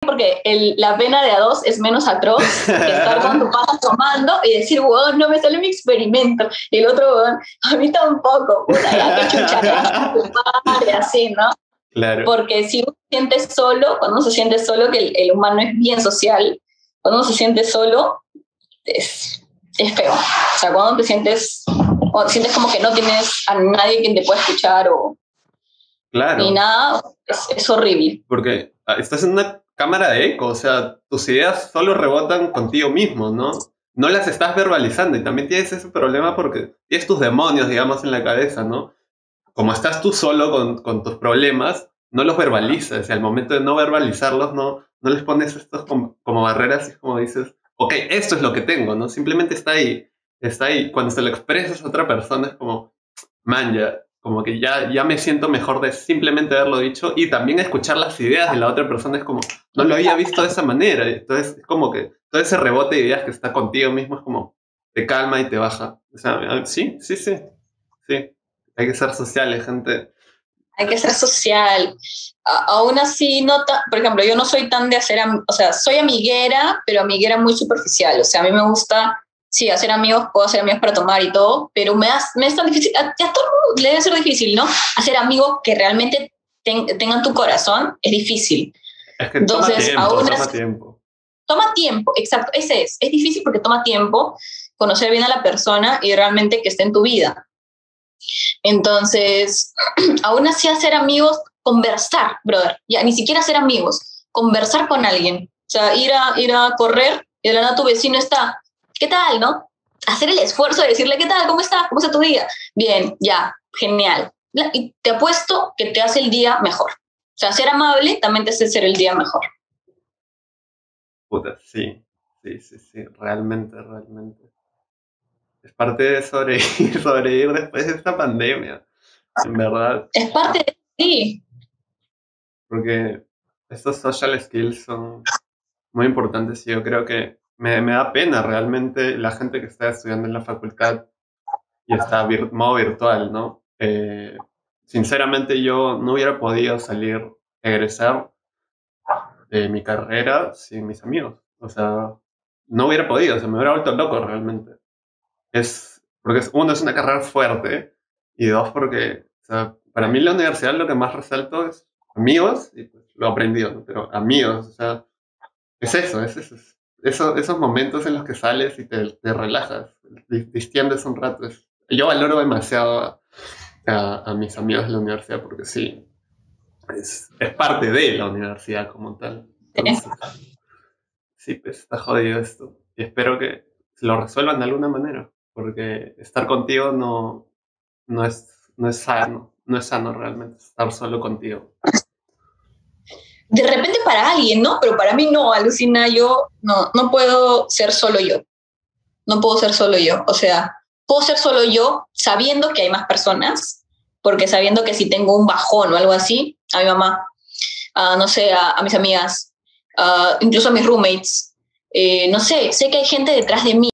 porque el, la pena de a dos es menos atroz que estar con tu pata tomando y decir, weón, no me sale mi experimento. Y el otro, weón, a mí tampoco. Puta, ya que chucha, ya, así, ¿no? Claro. Porque si uno se siente solo, cuando uno se siente solo, que el, el humano es bien social, cuando uno se siente solo, es, es feo. O sea, cuando te sientes, cuando te sientes como que no tienes a nadie quien te pueda escuchar o Claro. ni nada, es, es horrible. Porque ah, estás en una cámara de eco, o sea, tus ideas solo rebotan contigo mismo, ¿no? No las estás verbalizando y también tienes ese problema porque tienes tus demonios, digamos, en la cabeza, ¿no? Como estás tú solo con, con tus problemas, no los verbalizas y al momento de no verbalizarlos, no, no les pones estos como, como barreras y como dices, ok, esto es lo que tengo, ¿no? Simplemente está ahí, está ahí. Cuando se lo expresas a otra persona es como, man, ya, como que ya, ya me siento mejor de simplemente haberlo dicho y también escuchar las ideas de la otra persona es como, no lo había visto de esa manera. Entonces es como que todo ese rebote de ideas que está contigo mismo es como, te calma y te baja. O sea, sí, sí, sí, sí. Hay que ser sociales, gente. Hay que ser social. A- aún así, no por ejemplo, yo no soy tan de hacer, o sea, soy amiguera, pero amiguera muy superficial. O sea, a mí me gusta, sí, hacer amigos, puedo hacer amigos para tomar y todo, pero me, das- me es tan difícil, a, a todo el mundo le debe ser difícil, ¿no? Hacer amigos que realmente ten- tengan tu corazón es difícil. Es que Entonces, toma tiempo, aún toma tiempo. Toma tiempo, exacto, ese es. Es difícil porque toma tiempo conocer bien a la persona y realmente que esté en tu vida. Entonces, aún así hacer amigos, conversar, brother, ya ni siquiera hacer amigos, conversar con alguien. O sea, ir a, ir a correr y de la nada tu vecino está, ¿qué tal, no? Hacer el esfuerzo de decirle, ¿qué tal? ¿Cómo está? ¿Cómo está tu día? Bien, ya, genial. Y te apuesto que te hace el día mejor. O sea, ser amable también te hace ser el día mejor. Puta, sí, sí, sí, sí, realmente, realmente. Es parte de sobrevivir, sobrevivir después de esta pandemia, en verdad, Es parte de ti. porque estos social skills son muy importantes y yo creo que me, da pena realmente la gente que está estudiando en la facultad y está vir- modo virtual, ¿no? Eh, sinceramente yo no hubiera podido salir, egresar de mi carrera sin mis amigos. O sea, no hubiera podido, se me hubiera vuelto loco realmente. Es, porque uno es una carrera fuerte y dos porque, o para mí la universidad lo que más resalto es amigos y pues, lo aprendido, ¿no? Pero amigos, o sea, es eso, es eso. es- eso- esos momentos en los que sales y te, te relajas, di- distiendes un rato. es- yo valoro demasiado a, a- a mis amigos de la universidad porque sí, es, es parte de la universidad como tal. Entonces, sí, pues está jodido esto. Y espero que lo resuelvan de alguna manera, porque estar contigo no, no, es, no es sano, no es sano realmente estar solo contigo. De repente para alguien, ¿no? Pero para mí no, alucina, yo no, no puedo ser solo yo. No puedo ser solo yo. O sea, puedo ser solo yo sabiendo que hay más personas, porque sabiendo que si tengo un bajón o algo así, a mi mamá, a, no sé, a, a mis amigas, a- incluso a mis roommates, eh, no sé, sé que hay gente detrás de mí